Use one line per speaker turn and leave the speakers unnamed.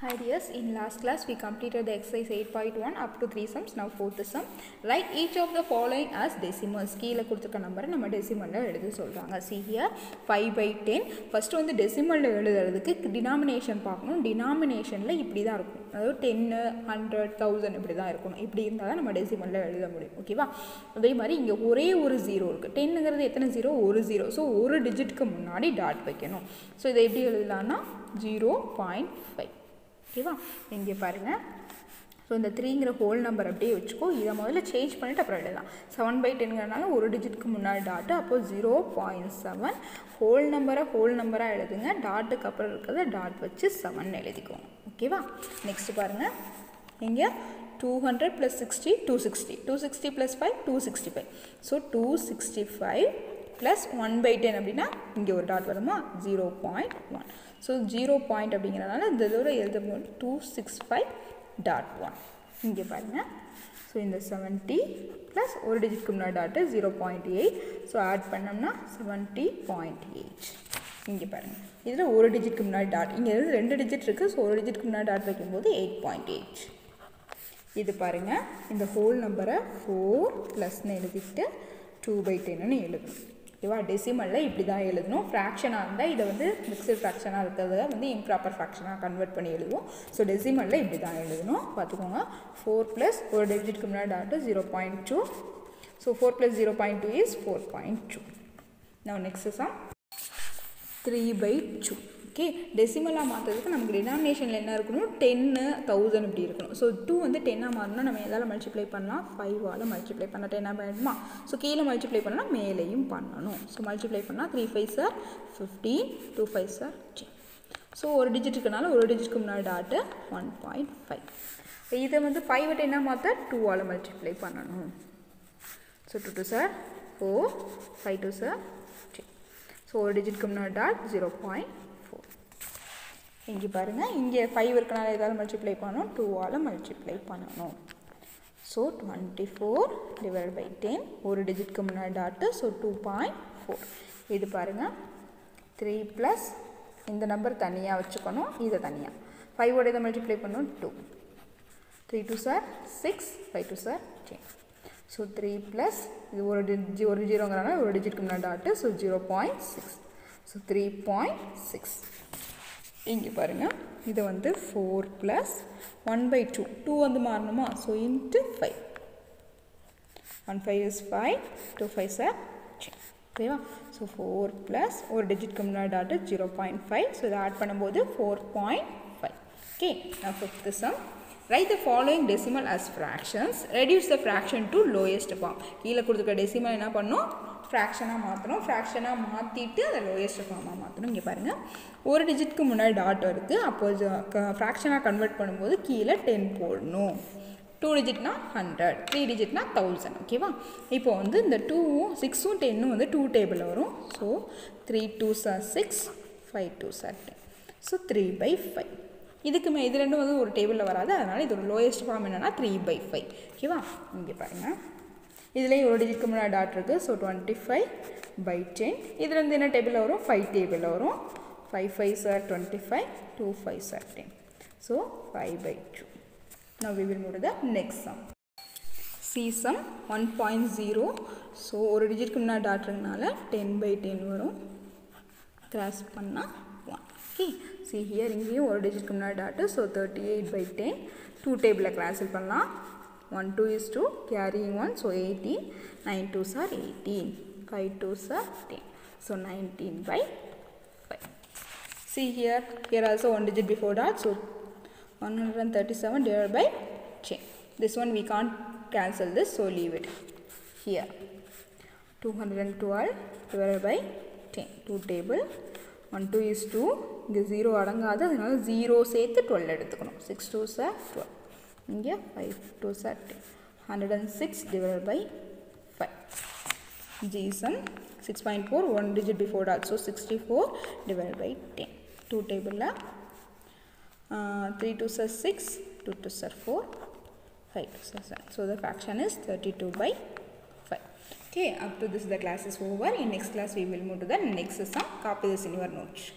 Hi dears, in last class we completed the exercise 8.1 up to 3 sums, now fourth sum. Write each of the following as decimals. கீழே கொடுத்துருக்க நம்பரை நம்ம டெசிமலில் எழுத சொல்கிறாங்க see here 5 by 10 first வந்து டெசிமலில் எழுதுறதுக்கு denomination பார்க்கணும். டினாமினேஷனில் இப்படி தான் இருக்கும். அதாவது டென்னு ஹண்ட்ரட் தௌசண்ட் இப்படி தான் இருக்கணும். இப்படி இருந்தால் தான் நம்ம டெசிமலில் எழுத முடியும். ஓகேவா அதே மாதிரி இங்கே ஒரே ஒரு ஜீரோ இருக்குது டென்னுங்கிறது எத்தனை ஜீரோ ஒரு ஜீரோ ஸோ ஒரு டிஜிட்க்கு முன்னாடி டாட் வைக்கணும். ஸோ இதை எப்படி எழுதலான்னா ஜீரோ பாயிண்ட் ஃபைவ் ஓகேவா? இங்கே பாருங்கள் ஸோ இந்த த்ரீங்கிற ஹோல் நம்பர் அப்படியே வச்சுக்கோ. இதை முதல்ல சேஞ்ச் பண்ணிவிட்டு அப்புறம் எழுதலாம். செவன் பை டென்ங்கிறனால ஒரு டிஜிட்க்கு முன்னாடி டாட்டு அப்போது ஜீரோ பாயிண்ட் செவன் ஹோல் நம்பரை ஹோல் நம்பராக எழுதுங்க. டாட்டுக்கு அப்புறம் இருக்கிறத டாட் வச்சு செவன் எழுதிக்குவோம். ஓகேவா? நெக்ஸ்ட் பாருங்கள் இங்கே two hundred plus sixty two sixty two sixty plus five two sixty five so two sixty five plus one by ten அப்படின்னா இங்கே ஒரு டாட் வருமா? Zero point one so zero point அப்படிங்கிறனால இந்த இதோட எழுதும்போது two six five dot one இங்கே பாருங்கள் ஸோ இந்த செவன்ட்டி ப்ளஸ் ஒரு டிஜிட்க்கு முன்னாடி dot zero point eight so add பண்ணோம்னா செவன்ட்டி பாயிண்ட் எயிட் இங்கே பாருங்கள் இதில் ஒரு டிஜிட்க்கு முன்னாடி டாட் இங்கே இருந்து ரெண்டு டிஜிட் இருக்குது ஸோ ஒரு டிஜிட்க்கு முன்னாடி டாட் வைக்கும்போது எயிட் பாயிண்ட் எயிட் இது பாருங்கள் இந்த ஹோல் நம்பரை ஃபோர் ப்ளஸ்னு எழுதிட்டு டூ பை டென்னு எழுதணும் ஓகேவா? டெசிமலில் இப்படி தான் எழுதணும். ஃப்ராக்ஷனாக இருந்தால் இதை வந்து மிக்சட் ஃப்ராக்ஷனாக இருக்கிறத வந்து இம்ப்ராப்பர் ஃப்ராக்ஷனாக கன்வெர்ட் பண்ணி எழுதுவோம். ஸோ டெசிமலில் இப்படி தான் எழுதணும். பார்த்துக்கோங்க. ஃபோர் ப்ளஸ் ஒரு டிஜிட்க்கு முன்னாடி dot zero point two so four plus zero point two is four point two நான் next sum three by two okay டெசிமலாக மாற்றுறதுக்கு நமக்கு டினாமினேஷனில் என்ன இருக்கணும்? டென்னு தௌசண்ட் இப்படி இருக்கணும். ஸோ டூ வந்து டென்னாக மாறணும்னா நம்ம எதால் மல்டிப்ளை பண்ணலாம்? ஃபைவால் மல்டிப்ளை பண்ணால் டென்னாக பண்ணணுமா ஸோ கீழே மல்டிப்ளை பண்ணால் மேலேயும் பண்ணணும். ஸோ மல்டிப்ளை பண்ணால் three five sir fifteen two five sir so ஒரு டிஜிட் இருக்கனால ஒரு டிஜிட்க்கு முன்னாடி டாட்டு ஒன் பாயிண்ட் ஃபைவ் இதை வந்து ஃபைவ் என்ன மாற்ற டூவால் மல்டிப்ளை பண்ணணும். So two two sir four five two sir so ஒரு டிஜிட்க்கு முன்னாடி டாட் ஜீரோ பாயிண்ட் இங்கே பாருங்கள் இங்கே ஃபைவ் இருக்கனால ஏதாவது மல்டிப்ளை பண்ணணும். டூவால் மல்டிப்ளை பண்ணணும். So twenty four divide by ten ஒரு டிஜிட்க்கு முன்னாடி dot so two point four இது பாருங்கள் த்ரீ ப்ளஸ் இந்த நம்பர் தனியாக வச்சுக்கணும். இதை தனியாக ஃபைவோட இதை மல்டிப்ளை பண்ணணும். Two three two sir six five two sir ten so three plus இது ஒரு டி ஒரு ஜீரோங்கிறனால ஒரு டிஜிட்க்கு முன்னாடி dot so zero point six so three point six இங்கே பாருங்கள் இது வந்து four plus one by two two வந்து மாறணுமா? So into five one five is five two five sir ஓகேவா ஸோ ஃபோர் ப்ளஸ் ஒரு டிஜிட்க்கு முன்னாடி dot zero point five so இதை ஆட் பண்ணும்போது ஃபோர் பாயிண்ட் ஃபைவ் ஓகே நான் fifth sum right the following decimal as fractions reduce the fraction to lowest form கீழே கொடுத்துருக்க decimal என்ன பண்ணணும் ஃப்ராக்ஷனாக மாற்றணும் ஃப்ராக்ஷனாக மாற்றிட்டு அதை லோயஸ்ட் ஃபார்மாக மாற்றணும் இங்கே பாருங்கள் ஒரு டிஜிட்க்கு முன்னாடி டாட் வருது அப்போது ஃப்ராக்ஷனாக கன்வெர்ட் பண்ணும்போது கீழே டென் போடணும். டூ டிஜிட்னா ஹண்ட்ரட் த்ரீ டிஜிட்னா தௌசண்ட் ஓகேவா இப்போ வந்து இந்த டூவும் சிக்ஸும் டென்னும் வந்து டூ டேபிள் வரும். So three two sir six five two sir ten so three by five இதுக்கு மே இது ரெண்டும் வந்து ஒரு டேபிளில் வராது. அதனால் இதோட லோயஸ்ட் ஃபார்ம் என்னென்னா த்ரீ பை ஃபைவ் ஓகேவா இங்கே பாருங்கள் இதுலேயும் ஒரு டிஜிட்க்கு முன்னாடி டாட் இருக்குது so twenty five by ten இதுலேருந்து என்ன டேபிளில் வரும்? ஃபைவ் டேபிளில் வரும். Five five sir twenty five two five sir ten so five by two now we will move to the next sum. C sum 1.0 so ஒரு டிஜிட்க்கு முன்னாடி டாட்றதுனால டென் பை டென் வரும். கிராஸ் பண்ணால் ஒன் ஓகே சி ஹியர் இங்கேயும் ஒரு டிஜிட்க்கு முன்னாடி tattoo so thirty eight by ten two டேபிளில் கிராஸில் பண்ணலாம் one two is two carrying one so eighteen nine two sir eighteen five two sir ten so nineteen by five see here here also one digit before dot so 137 divided by 10. This one we can't cancel this, so leave it here. 212 divided by 10. 2 table. 1 2 is 2. இங்கே zero அடங்காது. அதனால zero சேர்த்து twelve எடுத்துக்கணும். Six two sir twelve இங்கே five two sir ten hundred and six divide by five ஜீசன் six point four one digit before dot so sixty four divide by ten two டேபிளில் uh, 3 2 are 6, 2 2 are 4, 5 2 are 7. So the fraction is 32 by 5. Okay, up to this the class is over. In next class we will move to the next sum. Copy this in your notes.